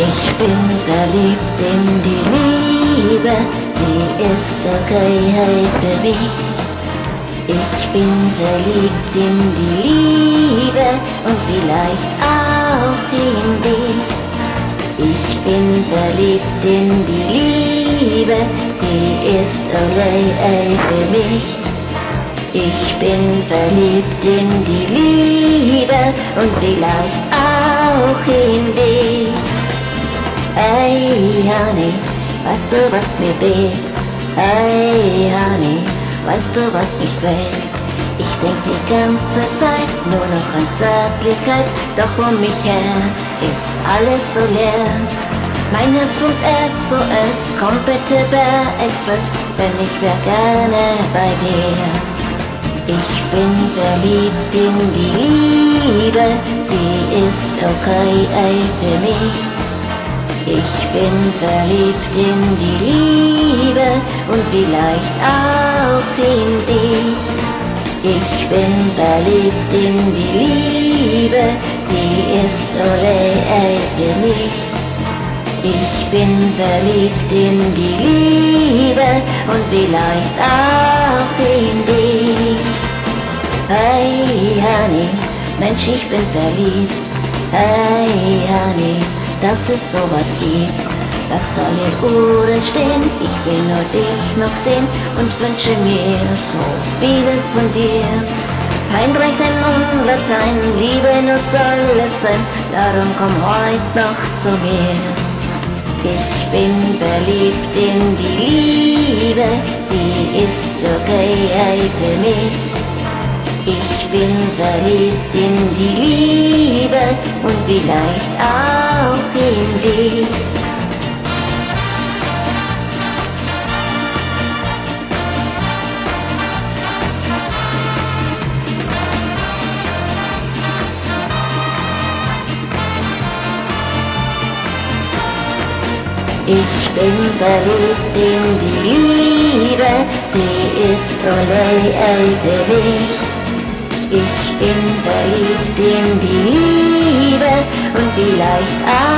Ich bin verliebt in die Liebe, sie ist okay hey für mich. Ich bin verliebt in die Liebe und vielleicht auch in dich. Ich bin verliebt in die Liebe, sie ist okay für mich. Ich bin verliebt in die Liebe und vielleicht auch in dich. Hey Honey, weißt du was mir fehlt? Hey Honey, weißt du was mich quält? Ich denk die ganze Zeit nur noch an Zärtlichkeit, doch um mich her ist alles so leer. Mein Herz und SOS, komm bitte bei Express, denn ich wär gerne bei dir. Ich bin verliebt in die Liebe, sie ist okay für mich. Ich bin verliebt in die Liebe und vielleicht auch in dich. Ich bin verliebt in die Liebe, sie ist ole für mich. Ich bin verliebt in die Liebe und vielleicht auch in dich. Hey Honey, Mensch, ich bin verliebt. Hey Honey, dass es sowas gibt. Das soll in Uhren stehen, ich will nur dich noch sehen und wünsche mir so vieles von dir. Kein Rechnen und Latein, Liebe nur soll es sein, darum komm heut noch zu mir. Ich bin verliebt in die Liebe, sie ist okay für mich. Ich bin verliebt in die Liebe und vielleicht auch in dich. Ich bin verliebt in die Liebe, sie ist ole Ich bin verliebt in die Liebe und vielleicht auch